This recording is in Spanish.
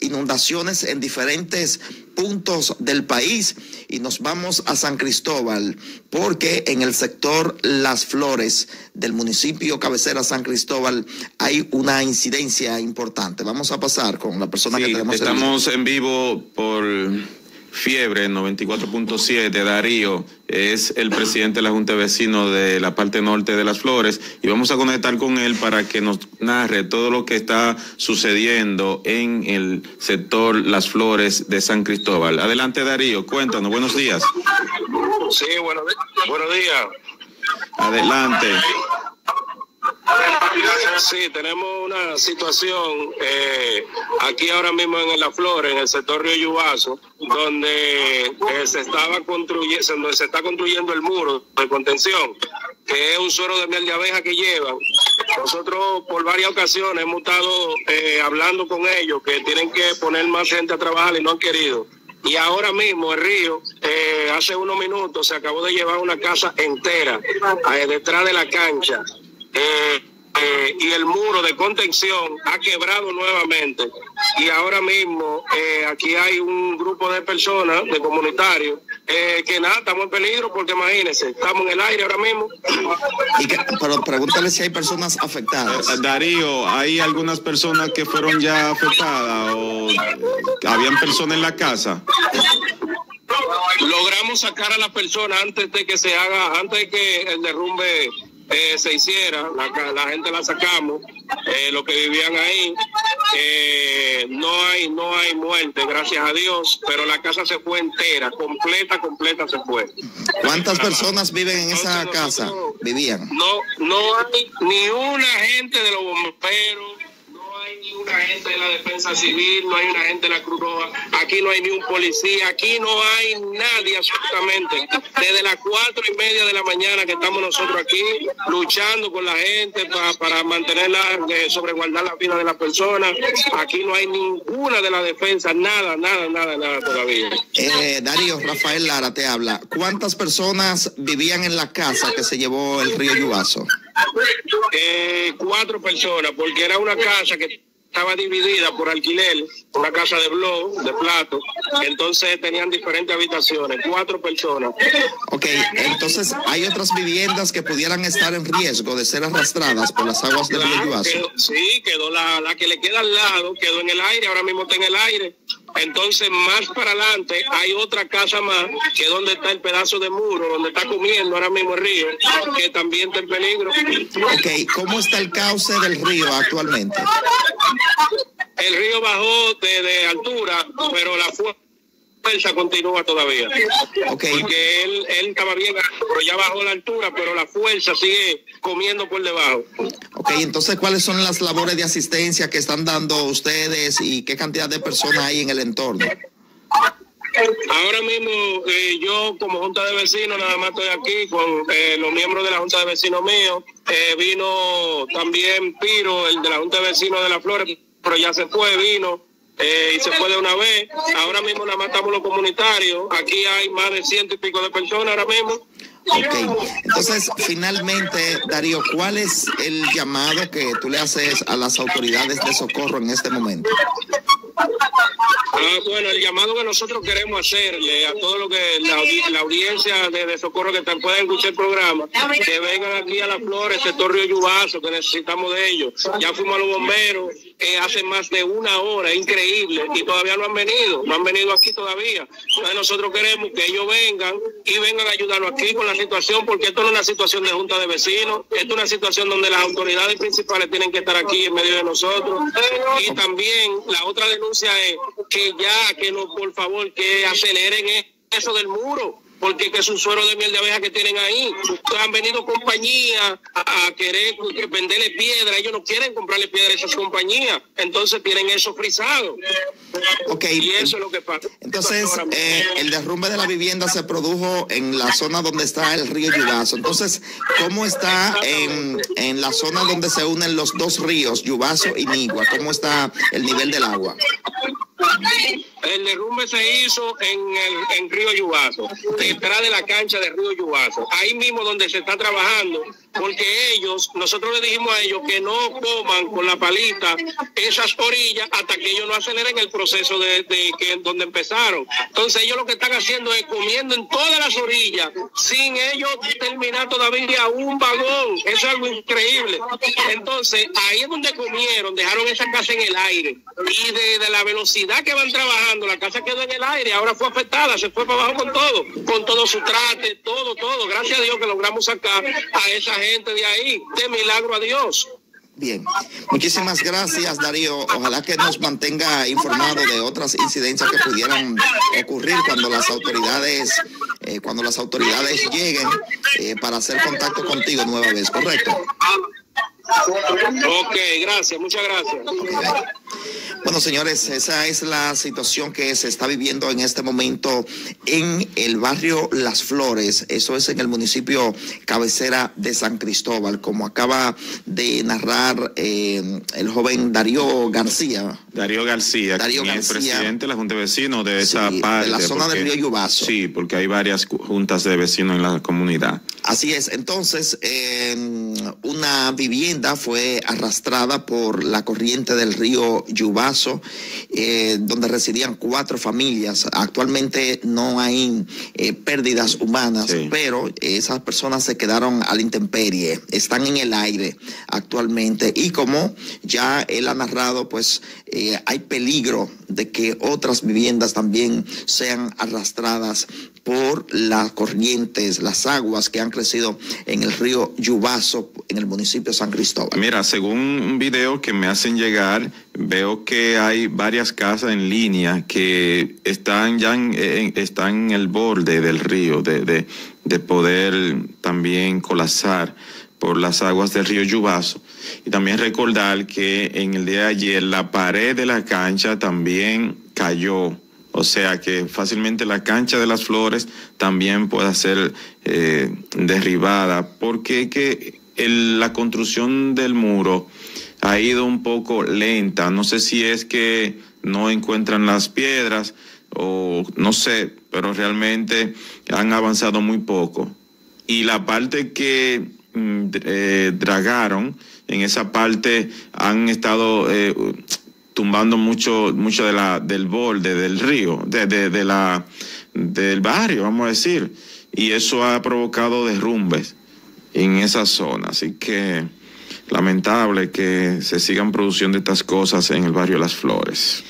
inundaciones en diferentes puntos del país y nos vamos a San Cristóbal porque en el sector Las Flores del municipio cabecera San Cristóbal hay una incidencia importante. Vamos a pasar con la persona que tenemos. Estamos en vivo por Fiebre 94.7, Darío es el presidente de la Junta de Vecinos de la parte norte de Las Flores y vamos a conectar con él para que nos narre todo lo que está sucediendo en el sector Las Flores de San Cristóbal. Adelante Darío, cuéntanos, buenos días. Sí, buenos, buenos días. Adelante. Sí, tenemos una situación eh, aquí ahora mismo en La Flores, en el sector Río Yubazo, donde eh, se estaba construyendo, donde se está construyendo el muro de contención, que es un suero de miel de abeja que llevan. Nosotros por varias ocasiones hemos estado eh, hablando con ellos que tienen que poner más gente a trabajar y no han querido. Y ahora mismo el río, hace unos minutos, se acabó de llevar una casa entera detrás de la cancha. Eh, eh, y el muro de contención ha quebrado nuevamente. Y ahora mismo eh, aquí hay un grupo de personas, de comunitarios, que nada, estamos en peligro porque imagínense, estamos en el aire ahora mismo. pero pregúntale si hay personas afectadas. Darío, ¿hay algunas personas que fueron ya afectadas o habían personas en la casa? Logramos sacar a la persona antes de que se haga, antes de que el derrumbe eh, se hiciera, la, la, gente la sacamos, eh, los que vivían ahí, eh, no hay no hay muerte, gracias a Dios, pero la casa se fue entera, completa, completa se fue. ¿Cuántas personas viven en esa casa? Vivían. No, no hay ni una gente de los bomberos ni una gente de la defensa civil, no hay una gente de la Cruz Roja, aquí no hay ni un policía, aquí no hay nadie absolutamente. Desde las cuatro y media de la mañana que estamos nosotros aquí luchando con la gente para, para mantenerla, eh, sobreguardar la vida de las personas, aquí no hay ninguna de la defensa, nada, nada, nada, nada todavía. Eh, Darío, Rafael Lara te habla. ¿Cuántas personas vivían en la casa que se llevó el río Yubazo? Eh, cuatro personas, porque era una casa que estaba dividida por alquiler, una casa de blog, de plato, entonces tenían diferentes habitaciones, cuatro personas. Ok, entonces hay otras viviendas que pudieran estar en riesgo de ser arrastradas por las aguas del río Yuazo. Sí, quedó la, la que le queda al lado, quedó en el aire, ahora mismo está en el aire. Entonces, más para adelante hay otra casa más, que donde está el pedazo de muro, donde está comiendo ahora mismo el río, que también está en peligro. Ok, ¿cómo está el cauce del río actualmente? El río bajó de, altura, pero la fuerza continúa todavía. Okay. Porque él, él estaba bien, pero ya bajó la altura, pero la fuerza sigue comiendo por debajo. Ok, entonces, ¿cuáles son las labores de asistencia que están dando ustedes y qué cantidad de personas hay en el entorno? Ahora mismo eh, yo como Junta de Vecinos nada más estoy aquí con eh, los miembros de la Junta de Vecinos míos. Eh, vino también Piro, el de la Junta de Vecinos de la Flores, pero ya se fue, vino. Y se fue de una vez. Ahora mismo nada más estamos los comunitarios. Aquí hay más de ciento y pico de personas ahora mismo. Ok, entonces finalmente, Darío, ¿cuál es el llamado que tú le haces a las autoridades de socorro en este momento? Ah, bueno, el llamado que nosotros queremos hacerle a todo lo que la, audiencia de, socorro que pueda escuchar el programa, que vengan aquí a las flores, sector Río Yubazo, que necesitamos de ellos. Ya fuimos a los bomberos eh, hace más de una hora, increíble, y todavía no han venido, no han venido aquí todavía. Entonces nosotros queremos que ellos vengan y vengan a ayudarnos aquí con la situación, porque esto no es una situación de junta de vecinos, esto es una situación donde las autoridades principales tienen que estar aquí en medio de nosotros. Y también la otra denuncia es que ya, que no, por favor, que aceleren eso del muro porque es un suero de miel de abeja que tienen ahí. Han venido compañías a, querer venderle piedra, ellos no quieren comprarle piedra a esas compañías, entonces tienen eso frisado. Ok. Y eso es lo que pasa. Entonces, eh, el derrumbe de la vivienda se produjo en la zona donde está el río Yubazo. Entonces, ¿cómo está en, en la zona donde se unen los dos ríos, Yubazo y Nigua? ¿Cómo está el nivel del agua? El derrumbe se hizo en el Río Yubazo, detrás de la cancha de Río Yubazo. Ahí mismo donde se está trabajando porque ellos, nosotros le dijimos a ellos que no coman con la palita esas orillas hasta que ellos no aceleren el proceso de, donde empezaron. Entonces ellos lo que están haciendo es comiendo en todas las orillas sin ellos terminar todavía un vagón. Eso es algo increíble. Entonces ahí es donde comieron, dejaron esa casa en el aire y de, de la velocidad que van trabajando, la casa quedó en el aire, ahora fue afectada, se fue para abajo con todo, con todo su trate, todo, todo. Gracias a Dios que logramos sacar a esa gente de ahí. De milagro a Dios. Bien, muchísimas gracias Darío. Ojalá que nos mantenga informado de otras incidencias que pudieran ocurrir cuando las autoridades, eh, cuando las autoridades lleguen eh, para hacer contacto contigo nueva vez, ¿correcto? Ok, gracias, muchas gracias. Okay. Bueno, señores, esa es la situación que se está viviendo en este momento en el barrio Las Flores. Eso es en el municipio cabecera de San Cristóbal, como acaba de narrar eh, el joven Darío García. Darío García, Darío García. es presidente de la Junta de Vecinos de esa Sí, parte. de la zona del río Yubazo. Sí, porque hay varias juntas de vecinos en la comunidad. Así es, entonces eh, una vivienda fue arrastrada por la corriente del río Yubazo, eh, donde residían cuatro familias. Actualmente no hay eh, pérdidas humanas, Sí. pero esas personas se quedaron a la intemperie, están en el aire actualmente y como ya él ha narrado, pues eh, hay peligro de que otras viviendas también sean arrastradas por las corrientes, las aguas que han crecido en el río Yubazo, en el municipio de San Cristóbal. Mira, según un video que me hacen llegar, veo que hay varias casas en línea que están ya en, están en el borde del río, de, de, de poder también colapsar por las aguas del río Yubazo. Y también recordar que en el día de ayer la pared de la cancha también cayó. O sea que fácilmente la cancha de las flores también pueda ser eh, derribada, porque que la construcción del muro ha ido un poco lenta. No sé si es que no encuentran las piedras o no sé, pero realmente han avanzado muy poco. Y la parte que eh, dragaron, en esa parte han estado eh, tumbando mucho, mucho de la, del borde del río, de, de, de la, del barrio, vamos a decir. Y eso ha provocado derrumbes en esa zona. Así que lamentable que se sigan produciendo estas cosas en el barrio Las Flores.